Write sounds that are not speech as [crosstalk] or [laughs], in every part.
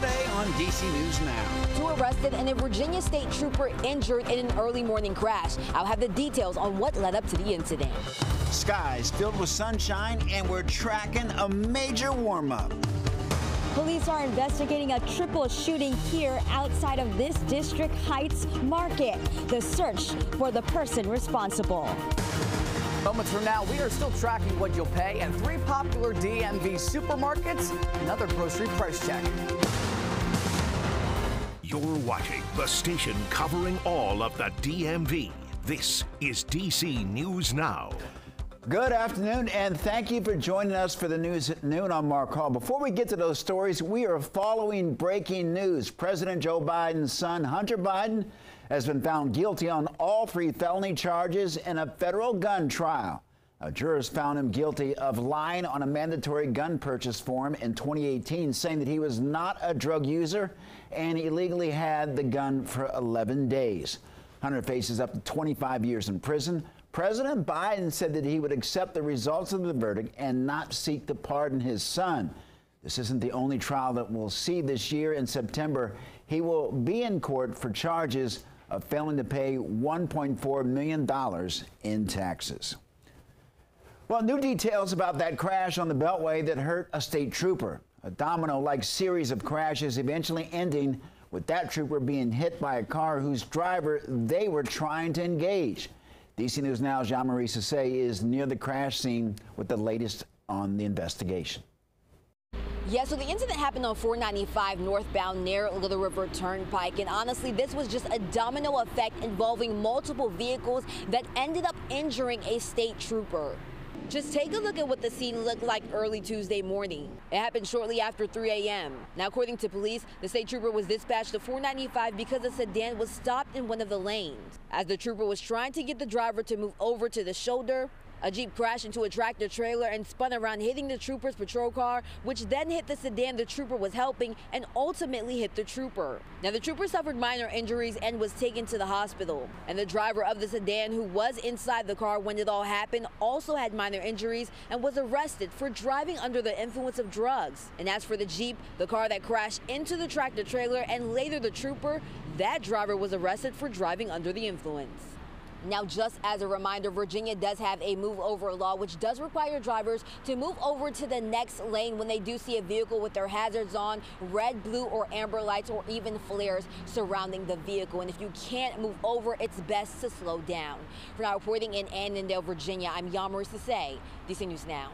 today on DC News Now. Two arrested and a Virginia state trooper injured in an early morning crash. I'll have the details on what led up to the incident. Skies filled with sunshine, and we're tracking a major warm up. Police are investigating a triple shooting here outside of this district Heights market. The search for the person responsible. Moments from now, we are still tracking what you'll pay at three popular DMV supermarkets. Another grocery price check. You're watching the station covering all of the DMV. This is DC News Now. Good afternoon, and thank you for joining us for the news at noon. I'm Mark Hall. Before we get to those stories, we are following breaking news. President Joe Biden's son, Hunter Biden, has been found guilty on all three felony charges in a federal gun trial. Now, jurors found him guilty of lying on a mandatory gun purchase form in 2018, saying that he was not a drug user and illegally had the gun for 11 days. Hunter faces up to 25 years in prison. President Biden said that he would accept the results of the verdict and not seek to pardon his son. This isn't the only trial that we'll see this year. In September, he will be in court for charges of failing to pay $1.4 million in taxes. Well, new details about that crash on the Beltway that hurt a state trooper. A domino like series of crashes eventually ending with that trooper being hit by a car whose driver they were trying to engage. DC News Now, Jean Marie Sase is near the crash scene with the latest on the investigation. Yeah, so the incident happened on 495 northbound near Little River Turnpike. And honestly, this was just a domino effect involving multiple vehicles that ended up injuring a state trooper. Just take a look at what the scene looked like early Tuesday morning. It happened shortly after 3 a.m. Now, according to police, the state trooper was dispatched to 495 because a sedan was stopped in one of the lanes. As the trooper was trying to get the driver to move over to the shoulder, a Jeep crashed into a tractor trailer and spun around, hitting the trooper's patrol car, which then hit the sedan the trooper was helping and ultimately hit the trooper. Now, the trooper suffered minor injuries and was taken to the hospital. And the driver of the sedan, who was inside the car when it all happened, also had minor injuries and was arrested for driving under the influence of drugs. And as for the Jeep, the car that crashed into the tractor trailer and later the trooper, that driver was arrested for driving under the influence. Now, just as a reminder, Virginia does have a move over law, which does require drivers to move over to the next lane when they do see a vehicle with their hazards on, red, blue, or amber lights, or even flares surrounding the vehicle. And if you can't move over, it's best to slow down. For now, reporting in Annandale, Virginia, I'm Yammer Sase, DC News Now.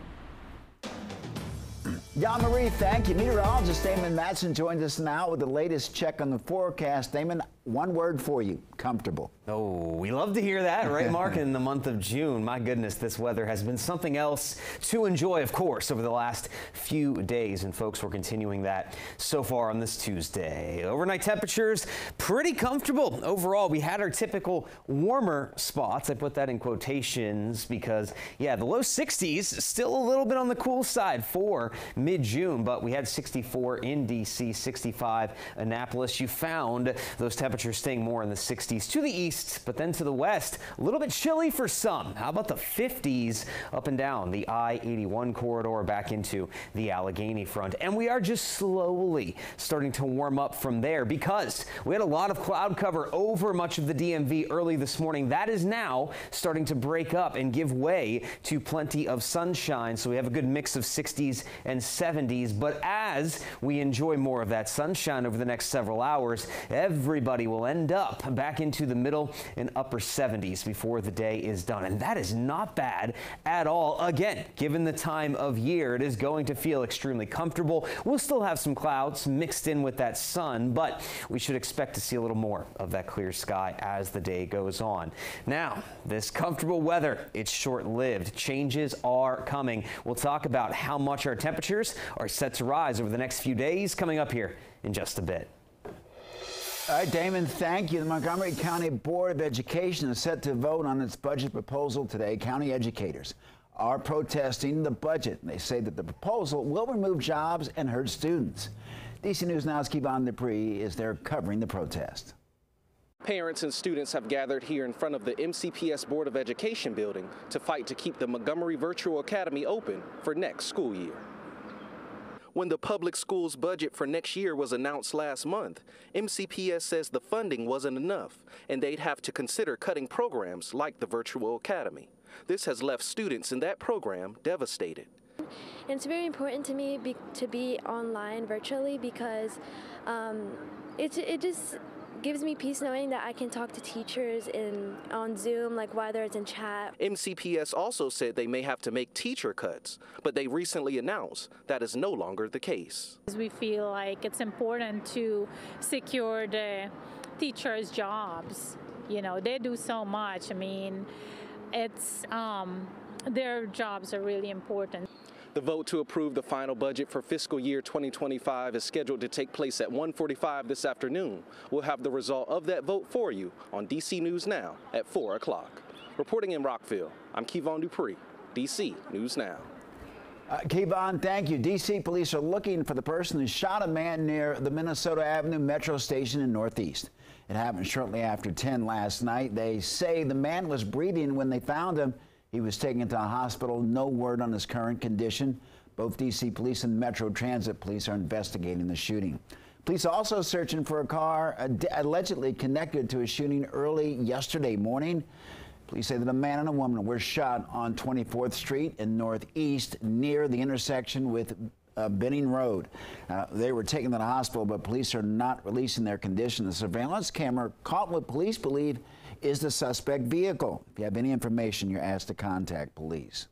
Jan Marie, thank you. Meteorologist Damon Matson joins us now with the latest check on the forecast. Damon, one word for you comfortable. Oh, we love to hear that, right, Mark? [laughs] In the month of June, my goodness, this weather has been something else to enjoy, of course, over the last few days. And folks, we're continuing that so far on this Tuesday. Overnight temperatures pretty comfortable overall. We had our typical warmer spots. I put that in quotations because, yeah, the low 60s still a little bit on the cool side for mid-June, but we had 64 in D.C., 65 Annapolis. You found those temperatures staying more in the 60s to the east, but then to the west, a little bit chilly for some. How about the 50s up and down the I-81 corridor back into the Allegheny front? And we are just slowly starting to warm up from there because we had a lot of cloud cover over much of the DMV early this morning. That is now starting to break up and give way to plenty of sunshine. So we have a good mix of 60s and 70s. But as we enjoy more of that sunshine over the next several hours, everybody will end up back into the middle and upper 70s before the day is done. And that is not bad at all. Again, given the time of year, it is going to feel extremely comfortable. We'll still have some clouds mixed in with that sun, but we should expect to see a little more of that clear sky as the day goes on. Now, this comfortable weather, it's short-lived. Changes are coming. We'll talk about how much our temperatures are set to rise over the next few days coming up here in just a bit. All right, Damon, thank you. The Montgomery County Board of Education is set to vote on its budget proposal today. County educators are protesting the budget. They say that the proposal will remove jobs and hurt students. DC News Now's Kevon Dupree is there covering the protest. Parents and students have gathered here in front of the MCPS Board of Education building to fight to keep the Montgomery Virtual Academy open for next school year. When the public schools budget for next year was announced last month, MCPS says the funding wasn't enough and they'd have to consider cutting programs like the Virtual Academy. This has left students in that program devastated. And it's very important to me be, to be online virtually because um, it, it just gives me peace knowing that I can talk to teachers in on Zoom, like whether it's in chat. MCPS also said they may have to make teacher cuts, but they recently announced that is no longer the case. We feel like it's important to secure the teachers' jobs. You know, they do so much. I mean, it's um, their jobs are really important. The vote to approve the final budget for fiscal year 2025 is scheduled to take place at 1:45 this afternoon. We'll have the result of that vote for you on DC News Now at 4 o'clock. Reporting in Rockville, I'm Kevon Dupree, DC News Now. Uh, Kevon, thank you. D.C. police are looking for the person who shot a man near the Minnesota Avenue Metro Station in Northeast. It happened shortly after 10 last night. They say the man was breathing when they found him. He was taken to a hospital. No word on his current condition. Both D.C. police and Metro Transit police are investigating the shooting. Police also searching for a car allegedly connected to a shooting early yesterday morning. Police say that a man and a woman were shot on 24th Street in Northeast near the intersection with uh, Benning Road. Uh, they were taken to the hospital, but police are not releasing their condition. The surveillance camera caught what police believe is the suspect vehicle. If you have any information, you're asked to contact police.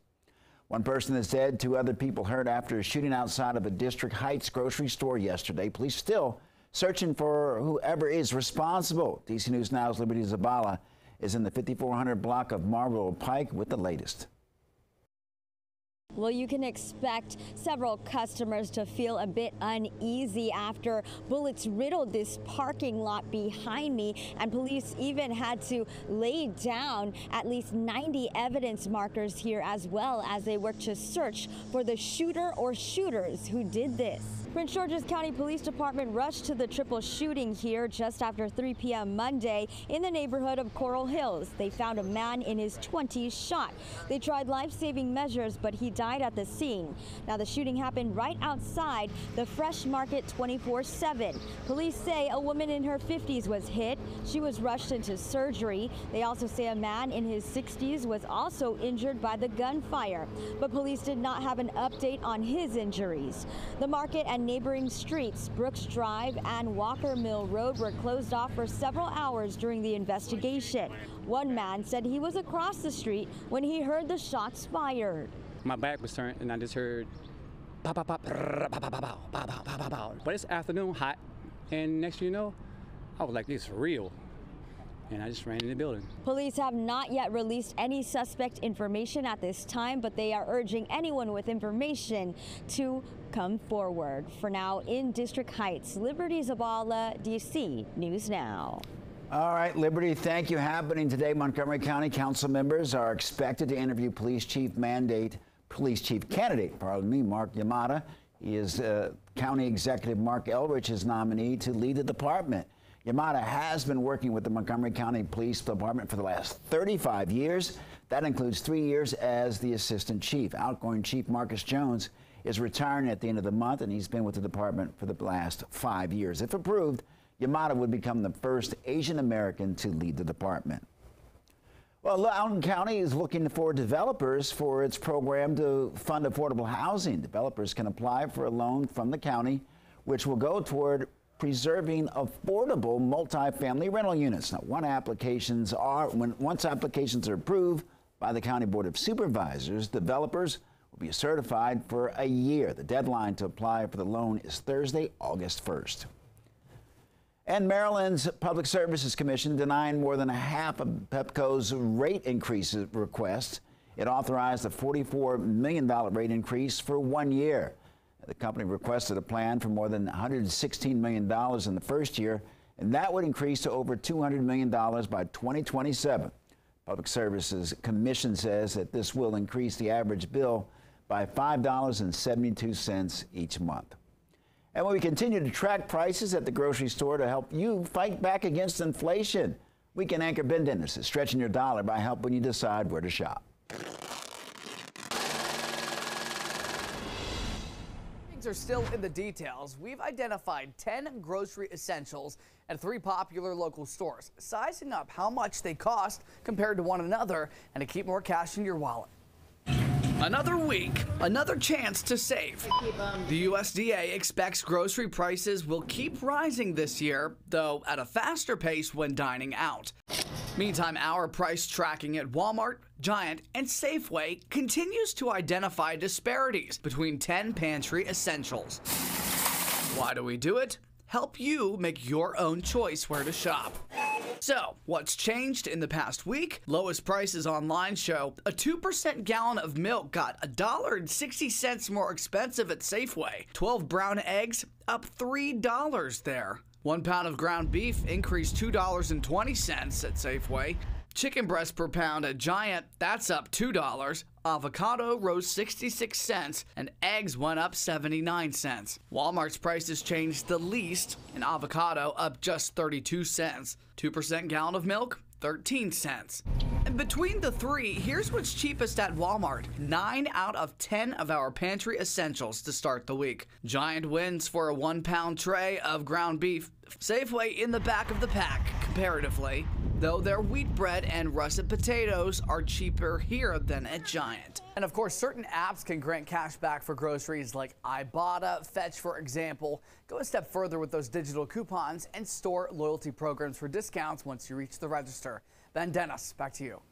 One person is dead, two other people hurt after a shooting outside of a District Heights grocery store yesterday. Police still searching for whoever is responsible. DC News Now's Liberty Zabala is in the 5400 block of Marlboro Pike with the latest. Well, you can expect several customers to feel a bit uneasy after bullets riddled this parking lot behind me, and police even had to lay down at least 90 evidence markers here as well as they work to search for the shooter or shooters who did this. Prince George's County Police Department rushed to the triple shooting here just after 3 p.m. Monday in the neighborhood of Coral Hills. They found a man in his 20s shot. They tried life-saving measures, but he died at the scene. Now, the shooting happened right outside the Fresh Market 24-7. Police say a woman in her 50s was hit. She was rushed into surgery. They also say a man in his 60s was also injured by the gunfire, but police did not have an update on his injuries. The market and neighboring streets, Brooks Drive and Walker Mill Road, were closed off for several hours during the investigation. One man said he was across the street when he heard the shots fired. My back was turned and I just heard pop, pop, pop, pop, pop, pop, pop, pop, pop. pop. But it's afternoon, hot, and next you know, I was like, this is real and I just ran in the building. Police have not yet released any suspect information at this time, but they are urging anyone with information to come forward. For now, in District Heights, Liberty Zabala, DC News Now. All right, Liberty, thank you. Happening today, Montgomery County Council members are expected to interview Police Chief Mandate, Police Chief Candidate, pardon me, Marc Yamada. He is uh, County Executive Marc Elrich's nominee to lead the department. Yamada has been working with the Montgomery County Police Department for the last 35 years. That includes three years as the assistant chief. Outgoing Chief Marcus Jones is retiring at the end of the month, and he's been with the department for the last five years. If approved, Yamada would become the first Asian American to lead the department. Well, Loudoun County is looking for developers for its program to fund affordable housing. Developers can apply for a loan from the county, which will go toward preserving affordable multifamily rental units. Now, one applications are when once applications are approved by the County Board of Supervisors, developers will be certified for a year. The deadline to apply for the loan is Thursday, August 1st. And Maryland's Public Services Commission denying more than a half of PEPCO's rate increase request. It authorized a $44 million rate increase for one year. The company requested a plan for more than $116 million in the first year, and that would increase to over $200 million by 2027. Public Services Commission says that this will increase the average bill by $5.72 each month. And when we continue to track prices at the grocery store to help you fight back against inflation. we can anchor Ben Dennis is stretching your dollar by helping you decide where to shop. Are still in the details, we've identified 10 grocery essentials at three popular local stores, sizing up how much they cost compared to one another and to keep more cash in your wallet. Another week, another chance to save. The USDA expects grocery prices will keep rising this year, though at a faster pace when dining out. Meantime, our price tracking at Walmart, Giant, and Safeway continues to identify disparities between 10 pantry essentials. Why do we do it? Help you make your own choice where to shop. So, what's changed in the past week? Lowest prices online show a 2% gallon of milk got $1.60 more expensive at Safeway. 12 brown eggs up $3 there. One pound of ground beef increased $2.20 at Safeway. Chicken breast per pound at Giant, that's up $2. Avocado rose 66 cents and eggs went up 79 cents. Walmart's prices changed the least, and avocado up just 32 cents. 2% gallon of milk, 13 cents. Between the three, here's what's cheapest at Walmart 9 out of 10 of our pantry essentials to start the week. Giant wins for a one pound tray of ground beef. Safeway in the back of the pack, comparatively, though their wheat bread and russet potatoes are cheaper here than at Giant. And of course, certain apps can grant cash back for groceries like Ibotta, Fetch, for example. Go a step further with those digital coupons and store loyalty programs for discounts once you reach the register. Ben Dennis, back to you.